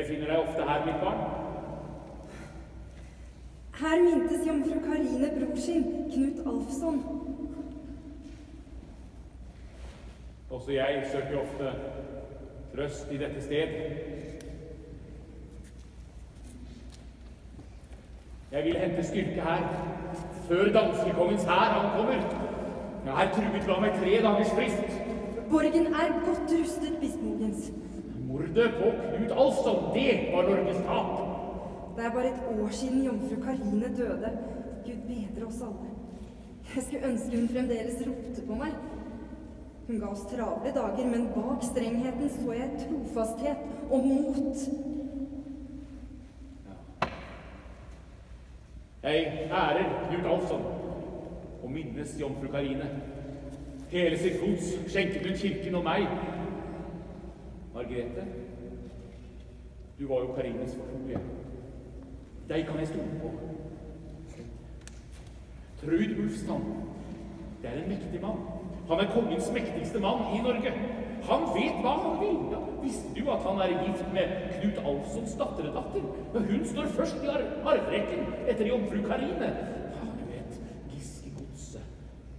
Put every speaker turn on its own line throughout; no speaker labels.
Befinner deg ofte her, mitt barn?
Her mintes jomfru Karine bror sin, Knut Alfsson.
Også jeg søker ofte trøst i dette sted. Jeg vil hente styrke her, før danskekongens hær ankommer. Jeg er truet la meg tre dagers frist.
Borgen er godt rustet, bismogens.
Mordet på Knut Alsson, det var Norges tap.
Det er bare et år siden jomfru Karine døde. Gud bedre oss alle. Jeg skulle ønske hun fremdeles ropte på meg. Hun ga oss travle dager, men bak strengheten så jeg trofasthet og mot.
Jeg ærer Knut Alfsson og minnes jomfru Karine. Hele sitt gods skjenket hun kirken og meg. Margrethe, du var jo Karines fortrolige. Deg kan jeg stole på. Trud Ulfstand, det er en mektig mann. Han er kongens mektigste mann i Norge. Han vet hva han vil. Ja, visste du at han er gift med Knut Alfsons datterdatter? Men hun står først i ar arverekken etter jomfru Karine. Ja, du vet, Giskegodset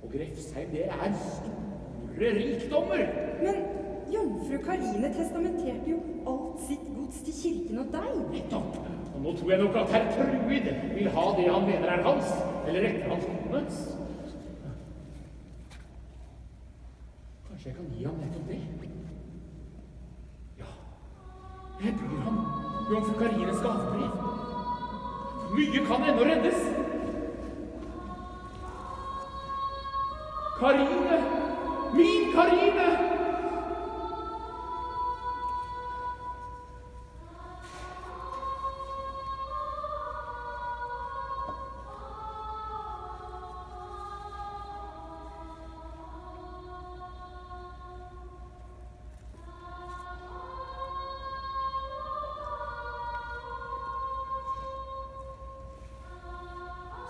og Grefsheim, det er store rikdommer.
Men jomfru Karine testamenterte jo alt sitt gods til kirken og deg.
Nettopp. Og nå tror jeg nok at herr Truid vil ha det han mener er hans, eller etter hans kones. Kanskje jeg kan gi ham nettopp det? Ja, jeg byr ham jomfru Karines gavebrev. Mye kan ennå reddes. Karine! Min Karine!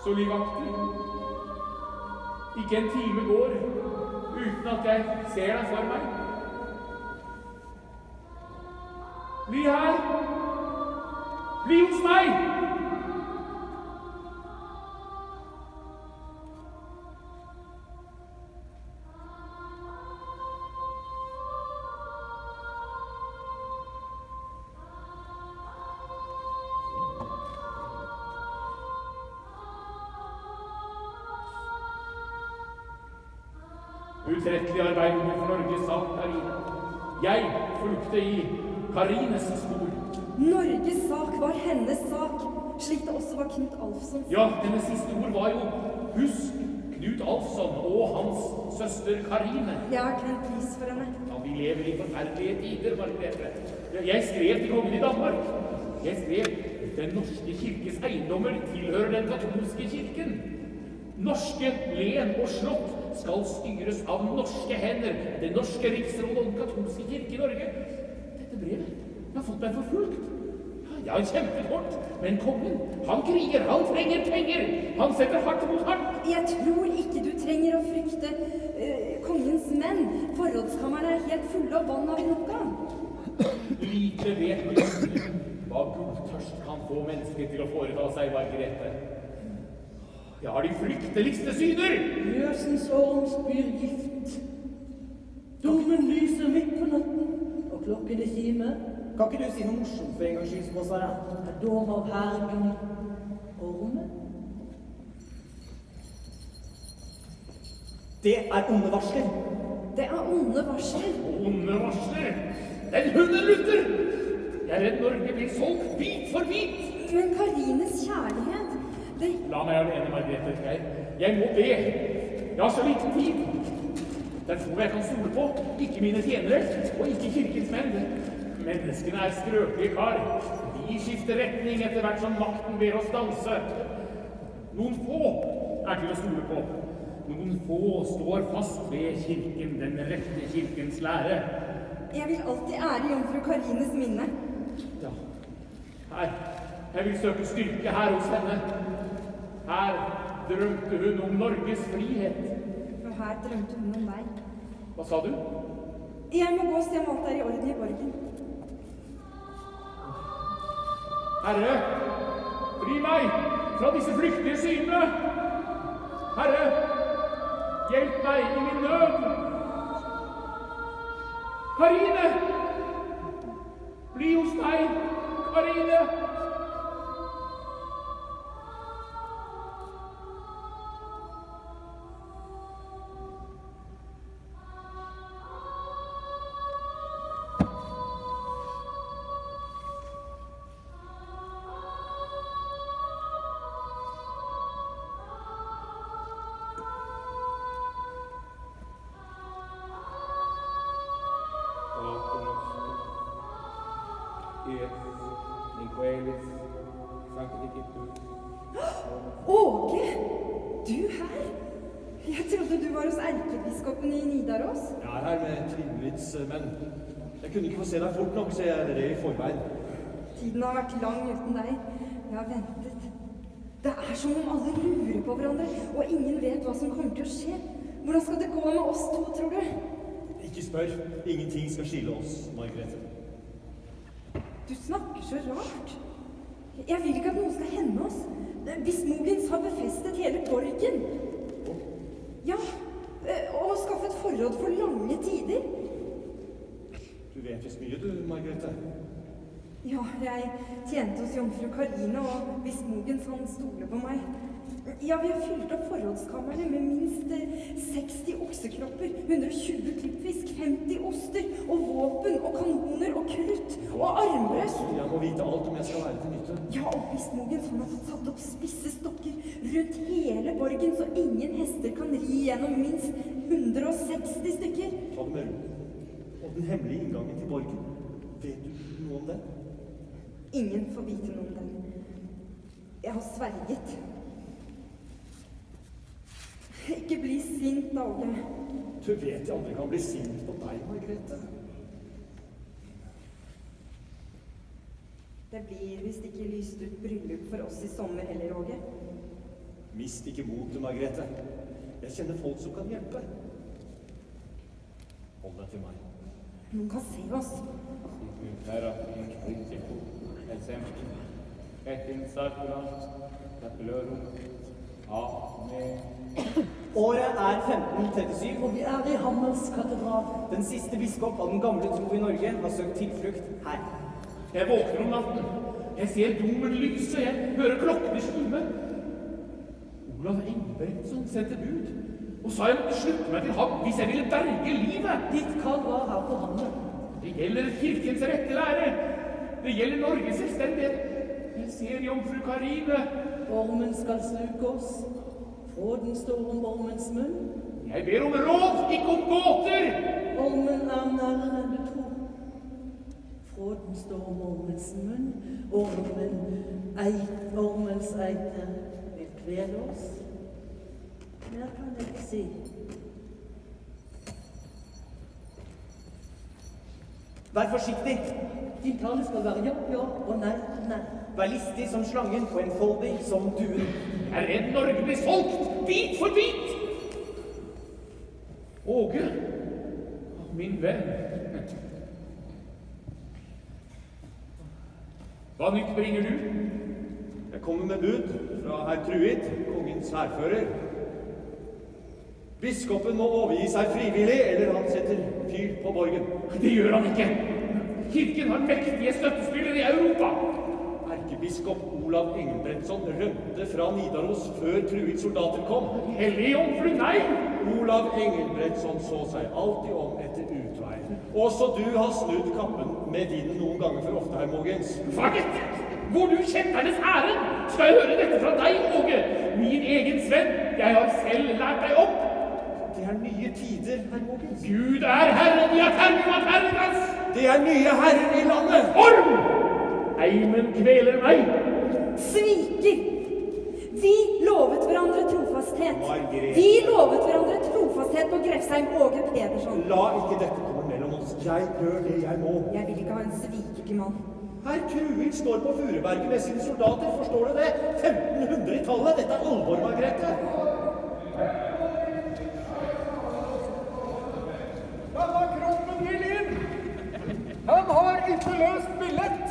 Så livaktig. Ikke en time går uten at jeg ser deg for meg. Utrettelig arbeider du for Norges sak, Karine. Jeg fulgte i Karines spor.
Norges sak var hennes sak, slik det også var Knut Alfsons.
Ja, hennes siste ord var jo Husk Knut Alfsson og hans søster Karine.
Jeg har klemt lys for henne.
Ja, vi lever i forferdelige tider, Margrethe. Jeg skrev til kongen i Danmark. Jeg skrev Den norske kirkes eiendommer tilhører den katolske kirken. Norske len og slott skal styres av norske hender. Det norske riksrådet og den katolske kirke i Norge. Dette brevet har fått meg forfulgt. Jeg har kjempet hardt, men kongen, han kriger, han trenger penger. Han setter hardt mot hardt.
Jeg tror ikke du trenger å frykte uh, kongens menn. Forrådskamrene er helt fulle av vann av nok.
Lite vet vi hva gulltørst kan få mennesker til å foreta seg, Margrethe. Jeg har de frykteligste syner!
Gjøsens orm spyr gift. Dommen lyser midt på natten, og klokken er kime.
Kan ikke du si noe morsomt for en gangs skyld, Småsara?
Er dom av hergen ormen?
Det er onde varsler.
Det er onde varsler.
Onde varsler! Den hunden lutter! Jeg er redd Norge blir solgt bit for bit!
Men Karines kjærlighet,
La meg alene, Margrethe. Jeg, jeg må be. Jeg har så liten tid. Det er få jeg kan stole på. Ikke mine tjenere, og ikke kirkens menn. Menneskene er skrøpelige kar. De skifter retning etter hvert som makten ber oss danse. Noen få er til å stole på. Noen få står fast ved kirken, den rette kirkens lære.
Jeg vil alltid ære jomfru Karines minne.
Ja, her. Jeg vil søke styrke her hos henne. Her drømte hun om Norges frihet.
Og her drømte hun om deg.
Hva sa du?
Jeg må gå og se om alt er i orden i borgen.
Herre, fri meg fra disse flyktige synene. Herre, hjelp meg i min nød. Karine! Bli hos meg, Karine!
Erkebiskopen i Nidaros.
Jeg er her med Trinnvids menn. Jeg kunne ikke få se deg fort nok, så jeg red i forveien.
Tiden har vært lang uten deg. Jeg har ventet. Det er som om alle lurer på hverandre, og ingen vet hva som kommer til å skje. Hvordan skal det gå med oss to, tror du?
Ikke spør. Ingenting skal skille oss, Margrethe.
Du snakker så rart. Jeg vil ikke at noe skal hende oss. Hvis Mogens har befestet hele borgen Ja, og skaffet forråd for lange tider.
Du vet visst mye, du, Margrethe.
Ja, jeg tjente hos jomfru Karine, og hvis Mogens han stoler på meg Ja, vi har fylt opp forrådskamrene med minst eh, 60 oksekropper, 120 klippfisk, 50 oster, og våpen og kanoner og krutt og armbrøst.
Jeg må vite alt om jeg skal være til nytte.
Ja, og hvis som han har fått satt opp spisse stokker rundt hele borgen, så ingen hester kan ri gjennom minst 160 stykker.
Ta det med ro. Og den hemmelige inngangen til borgen. Vet du noe om den?
Ingen får vite noe om den. Jeg har sverget. Ikke bli sint, Åge.
Du vet jeg aldri kan bli sint på deg, Margrethe.
Det blir visst ikke lyst ut bryllup for oss i sommer heller, Åge.
Mist ikke motet, Margrethe. Jeg kjenner folk som kan hjelpe. Hold deg til meg.
Noen kan se oss.
Herra, exemptum, et capellorum. Amen.
Året er 1537,
Og vi er i Hammers katedral.
Den siste biskop av den gamle tro i Norge har søkt tilflukt her.
Jeg våkner om natten. Jeg ser domen lyse, jeg hører klokkene skime. Olav Engebrettsson sendte bud og sa jeg måtte slutte meg til ham hvis jeg ville berge livet.
Ditt kall var her på handel.
Det gjelder kirkens rette lære. Det gjelder Norges selvstendighet. Jeg ser jomfru Karine.
Ormen skal sluke oss. Fråden står om ormens munn.
Jeg ber om råd, ikke om gåter.
Ormen er nærmere enn du tror. Fråden står om ormens munn. Ormen, eit, ormens eite vil kvele oss. Mer kan jeg ikke si.
Vær forsiktig.
Din tale skal være ja, ja og nei, nei.
Vær listig som slangen og enfoldig som duen.
Jeg er redd Norge blir solgt, bit for bit. Åge, min venn. Hva nytt bringer du?
Jeg kommer med bud fra herr Truid, kongens hærfører. Biskopen må overgi seg frivillig, eller han setter fyr på borgen.
Det gjør han ikke. Kirken har mektige støttespillere i Europa.
Erkebiskop Olav Engelbrektsson rømte fra Nidaros før Truids soldater kom.
Hellige jomfru, nei!
Olav Engelbrektsson så seg alltid om etter utveier. Også du har snudd kappen med vinden noen ganger for ofte, herr Mogens.
Fuck it! Hvor du kjetternes ære! Skal jeg høre dette fra deg, Åge? Min egen svenn. Jeg har selv lært deg opp.
Det er nye tider, herr Mogens.
Gud er herren i Aternium Aternitas.
Det er nye herrer i landet!
Orm! Eimen kveler meg.
Sviker! Vi lovet hverandre trofasthet.
Margrethe.
Vi lovet hverandre trofasthet på Grefsheim Åge Pedersen.
La ikke dette komme mellom oss. Jeg gjør det jeg må.
Jeg vil ikke ha en svikete mann.
Herr Kruvik står på Furuberget med sine soldater, forstår du det? 1500-tallet! Dette er alvor, Margrethe!
Han har kroppen vil inn! Han har ikke løst billett!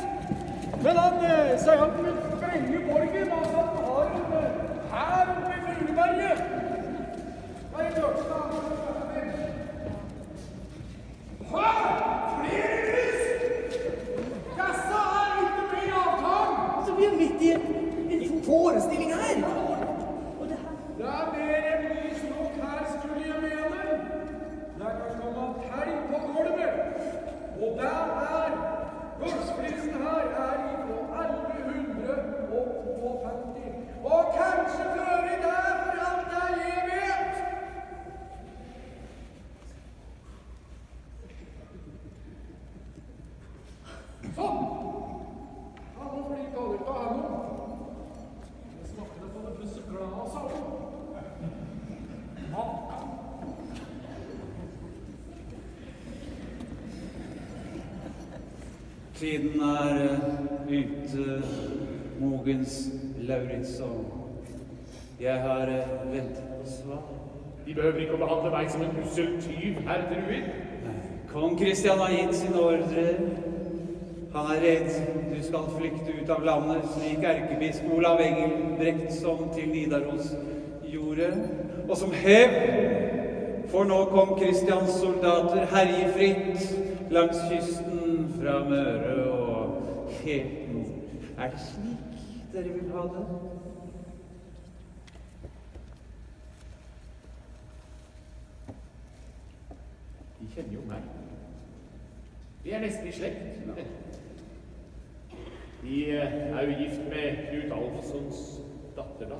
Men han sier at han vil sprenge borgen, og at han har en eh, hær oppe i Fugleberget. Hva er det? Hæ? Flere kryss? Jaså, er det ikke mer avtale?
Altså, vi er midt i en, en forestilling her. Og det her
Det er mer enn lys nok her, skulle jeg mene. Der kan komme tegn på gulvet. Og der er Gudsprisen her er ifra 1152. Og kanskje føri der, for alt jeg vet. Sånn. Ja, nå blir det dårlig til å ha noe. Jeg snakker på det plutselig glad og sammen.
Tiden er eh, ute, Mogens Lauritzson. Jeg har eh, ventet på svar.
De behøver ikke å behandle meg som en ussel tyv, herr druer.
Kong Kristian har gitt sin ordre. Han er redd du skal flykte ut av landet, slik erkebisk Olav Engelbrektsson til Nidaros gjorde. Og som hevn for nå kong Kristians soldater herje fritt langs kysten fra Møre og helt nord. Er det slik dere vil ha det?
De kjenner jo meg. De er nesten i slekt. De eh, er jo gift med Knut Alfsons datter, da.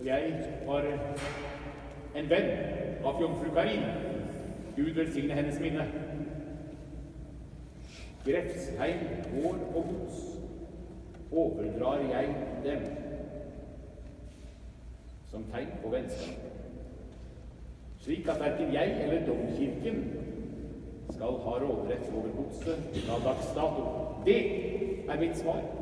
Og jeg var en venn av jomfru Karin. Gud velsigne hennes minne. Grefsheim, gård og gods overdrar jeg dem som tegn på vennskap slik at verken jeg eller domkirken skal ha råderett over godset fra dags dato. Det er mitt svar.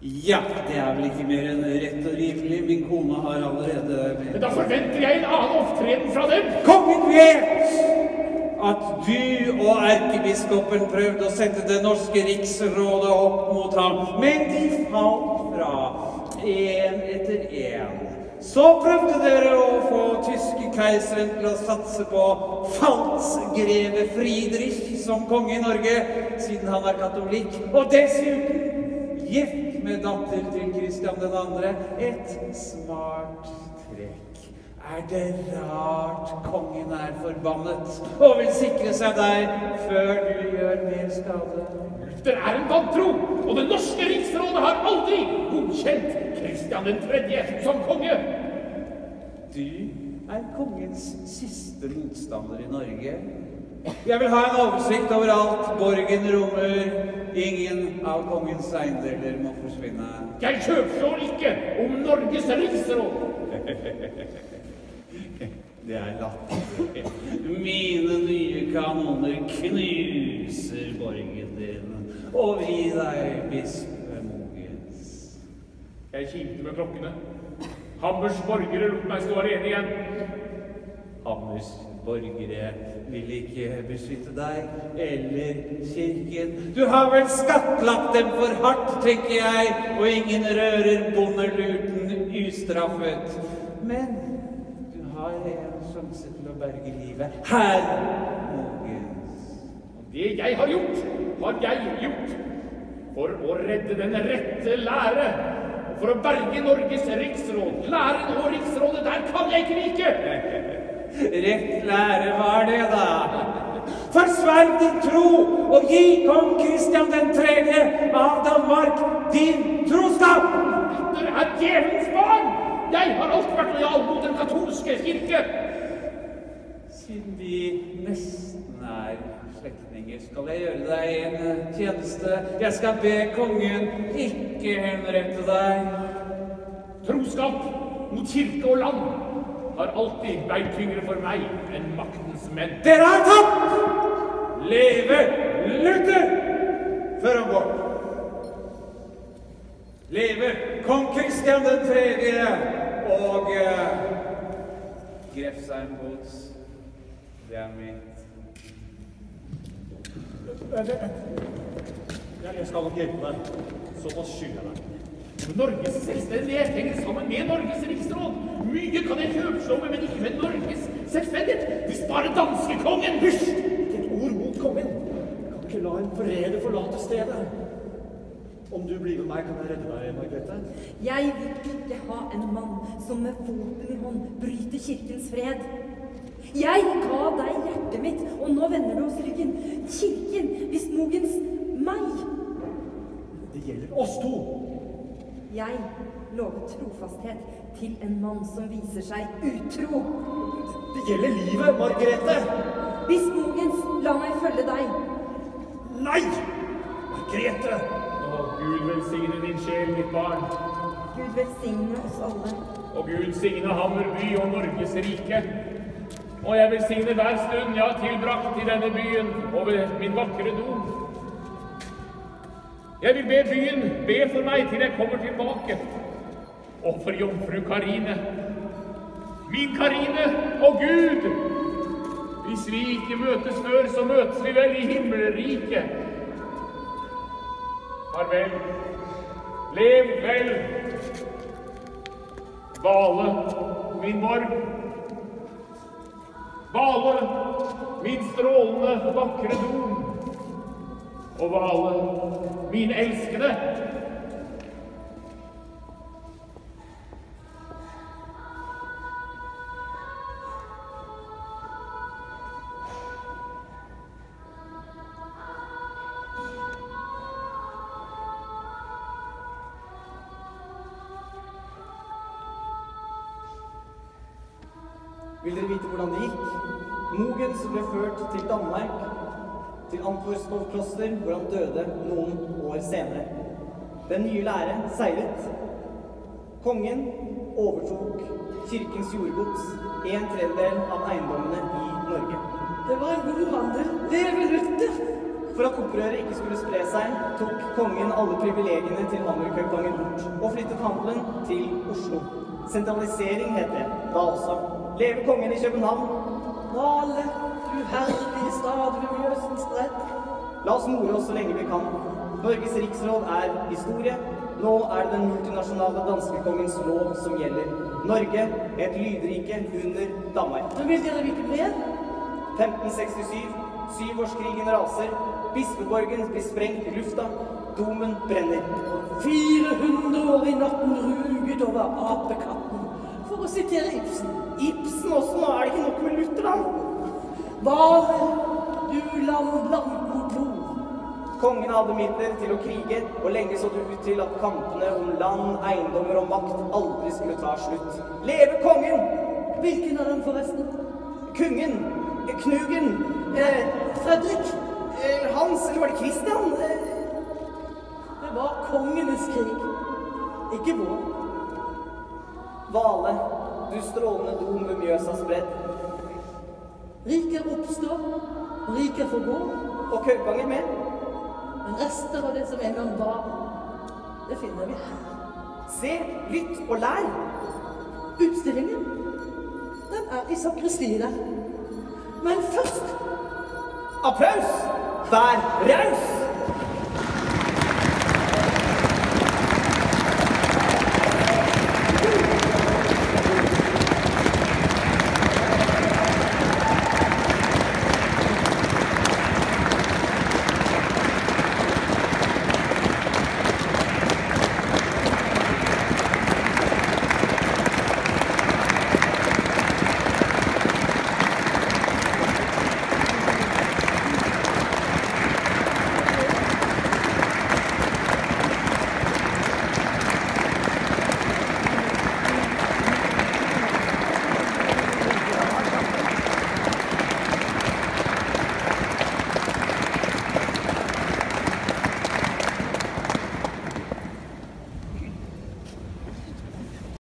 Ja, det er vel ikke mer enn rett og rimelig. Min kone har allerede
Men da forventer jeg en annen opptreden fra dem.
Kongen vet at du og erkebiskopen prøvde å sette det norske riksrådet opp mot ham, men de falt fra én etter én. Så prøvde dere å få tyske keiseren til å satse på falsgreve Friedrich som konge i Norge, siden han er katolikk, og dessuten gift med datter til Kristian 2. Et smart trekk. Er det rart kongen er forbannet og vil sikre seg deg før du gjør mer skade?
Luther er en vantro, og det norske riksrådet har aldri godkjent Kristian 3. som konge.
Du er kongens siste motstander i Norge. Jeg vil ha en oversikt over alt borgen rommer. Ingen av kongens eiendeler må forsvinne.
Jeg kjøpslår ikke om Norges riksråd.
Det er latterlig. Mine nye kanoner knuser borgen din. Og vi deg, bispe Mogens.
Jeg kimte med klokkene. Hammers borgere lot meg stå alene igjen.
Hammers borgere vil ikke beskytte deg eller kirken. Du har vel skattlagt dem for hardt, tenker jeg, og ingen rører bondeluten ustraffet. Men du har en sjanse til å berge livet. Her, Mogens.
Det jeg har gjort, har jeg gjort. For å redde den rette lære. For å berge Norges riksråd. Læren og riksrådet, der kan jeg ikke vike.
Rett lære var det, da. Forsverg din tro og gi kong Kristian den tredje av Danmark din troskap!
Dere er djevelens barn. Jeg har alltid vært lojal mot den katolske kirke.
Siden vi nesten er slektninger, skal jeg gjøre deg en eh, tjeneste. Jeg skal be kongen ikke henrette deg.
Troskap mot kirke og land har alltid veid tyngre for meg enn maktens menn.
Dere har tapt! Leve Luther! Før han går. Leve kong Kristian den tredje og eh, Grefsheim-gods. Det er mitt.
Jeg skal nok hjelpe deg. Såpass skylder jeg deg.
Norges selvstendighet henger sammen med Norges riksråd. Mye kan jeg kjøpslå med, men ikke med Norges selvstendighet. Hvis bare danskekongen Hysj!
Ikke et ord mot kongen. Kan ikke la en forræder forlate stedet. Om du blir med meg, kan jeg redde deg, Margrethe.
Jeg vil ikke ha en mann som med våpen i hånd bryter kirkens fred. Jeg ga deg hjertet mitt, og nå vender du oss ryggen. Kirken, hvis mogens meg.
Det gjelder oss to.
Jeg lover trofasthet til en mann som viser seg utro.
Det gjelder livet, Margrethe.
Hvis mogens, la meg følge deg.
Nei! Margrethe!
Å, Gud velsigne din sjel, mitt barn.
Gud velsigne oss alle.
Og Gud signe Hammerby og Norges rike. Og jeg velsigner hver stund jeg har tilbrakt i denne byen over min vakre dom. Jeg vil be byen be for meg til jeg kommer tilbake. Og for jomfru Karine. Min Karine og Gud! Hvis vi ikke møtes før, så møtes vi vel i himmelriket. Farvel. Lev vel. Vale, min borg. Vale, min strålende, vakre dom. Og alle mine elskede.
Vil dere vite hvordan det gikk? Mogens ble ført til Danmark, til Antvorskov kloster, hvor han døde noen år senere. Den nye lære seiret. Kongen overtok kirkens jordgods, en tredjedel av eiendommene i Norge.
Det var god handel. Leve Luther!
For at opprøret ikke skulle spre seg, tok kongen alle privilegiene til Hammerkaupangen bort, og flyttet handelen til Oslo. Sentralisering het det da også. Leve kongen i København.
Vale, du herlige stad ved Mjøsens bredd.
La oss more oss så lenge vi kan. Norges riksråd er historie. Nå er det den multinasjonale danskekongens lov som gjelder. Norge, et lydrike under Danmark.
Men vil dere vite mer?
1567. Syvårskrigen raser. Bispeborgen blir sprengt i lufta. Domen brenner.
400 år i natten ruget over apekatten. For å sitere Ibsen.
Ibsen også, nå er det ikke nok med Luther, da.
Vale, du land blankt mot blod.
Kongen hadde midler til å krige, og lenge så det ut til at kampene om land, eiendommer og makt aldri skulle ta slutt. Leve kongen!
Hvilken av dem forresten?
Kungen! Knugen! Eh,
Fredrik.
eh, Hans, eller var det Christian? Eh,
Det var kongenes krig. Ikke vår.
Vale, du strålende dom ved Mjøsas bredd.
Riker oppstår, riket forgår.
Og Kaupanger med.
Men rester av det som en gang var, det finner vi her.
Se, lytt og lær.
Utstillingen, den er i sakristiet der. Men først
Applaus! Vær raus!